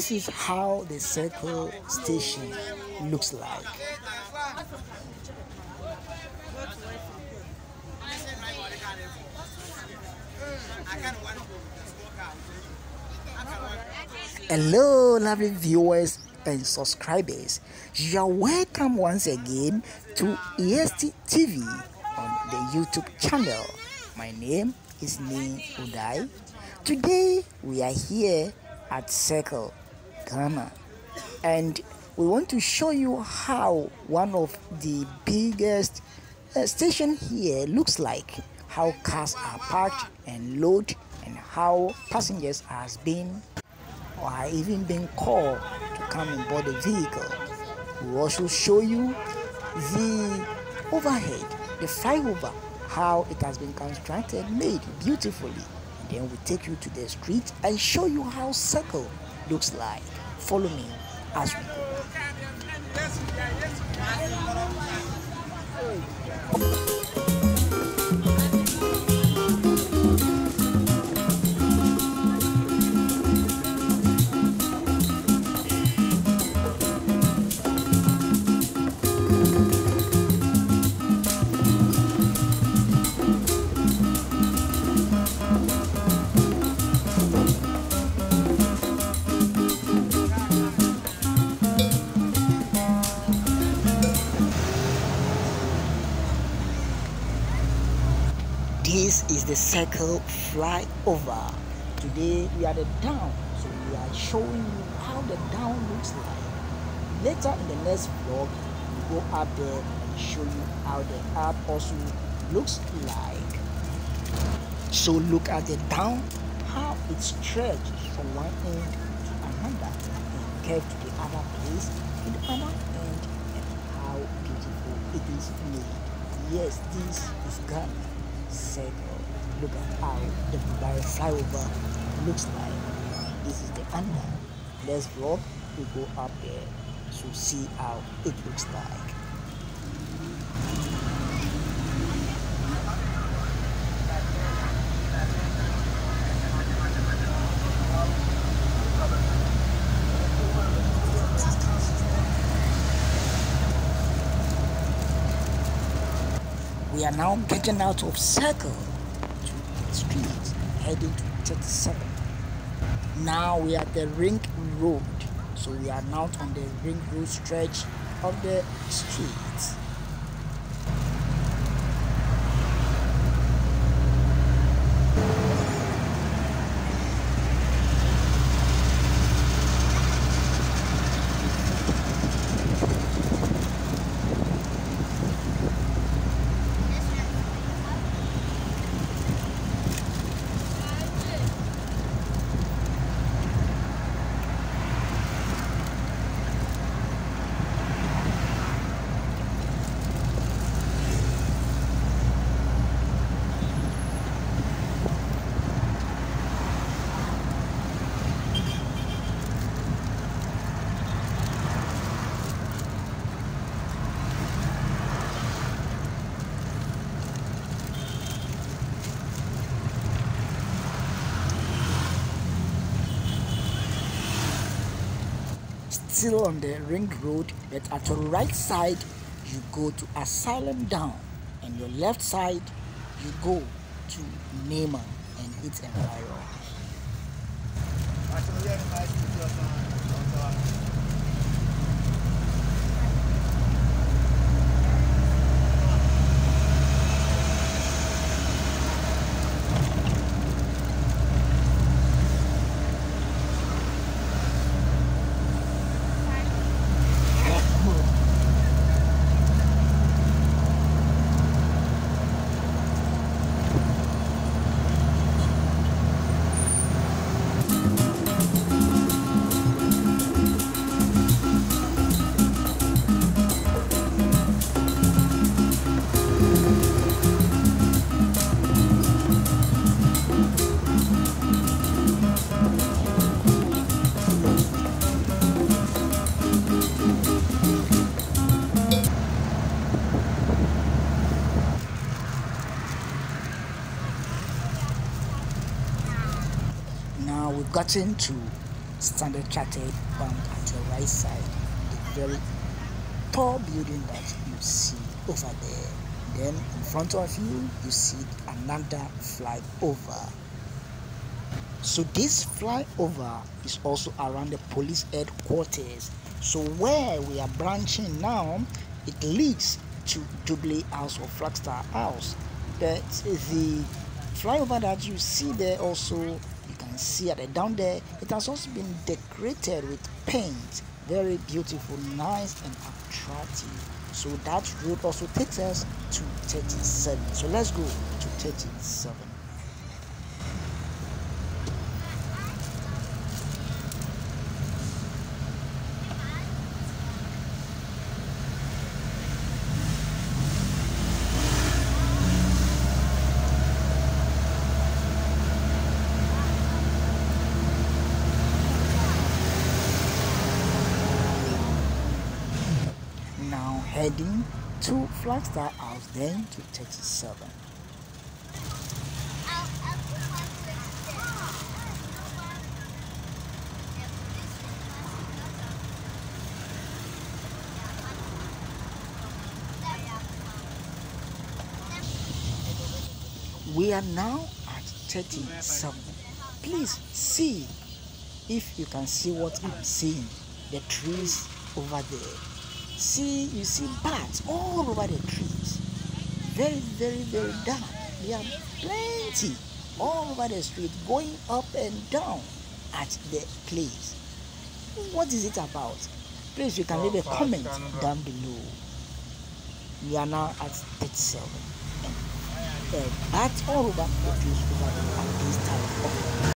this is how the circle station looks like. Hello, lovely viewers and subscribers. You're welcome once again to EST TV on the YouTube channel. My name is Ni Udai. Today we are here at Circle, Ghana, and we want to show you how one of the biggest uh, station here looks like, how cars are parked and load, and how passengers has been or are even being called to come and board the vehicle. We also show you the overhead, the flyover, how it has been constructed, made beautifully. And then we take you to the street and show you how circle looks like. Follow me as we go. This is the circle flyover. Today we are the down, so we are showing you how the down looks like. Later in the next vlog, we go up there and show you how the up also looks like. So look at the down, how it stretched from one end to another and curved to the other place to the other end and how beautiful it is made. Yes, this is Ghana circle. Look at how the Dubai flyover looks like. This is the under. Let's vlog. We go up there to see how it looks like. We are now getting out of circle to street, heading to 37. Now we are at the ring road, so we are now on the ring road stretch of the street. Still on the ring road but at your right side you go to asylum down. And your left side you go to Nima and its environs now we've gotten to Standard Chartered Bank at your right side. The very tall building that you see over there. Then in front of you, you see another flyover. So this flyover is also around the police headquarters. So where we are branching now, it leads to Jubilee House or Flagstaff House. But the flyover that you see there also, at down there, it has also been decorated with paint. Very beautiful, nice and attractive. So that road also takes us to 37. So let's go to 37. now heading to Flagstaff House, then to 37. We are now at 37. Please see if you can see what I'm seeing. The trees over there see you see bats all over the trees. Very very very dark. There are plenty all over the street going up and down at the place. What is it about? Please you can leave a comment down below. We are now at 37 and uh, bats all over the trees over at this time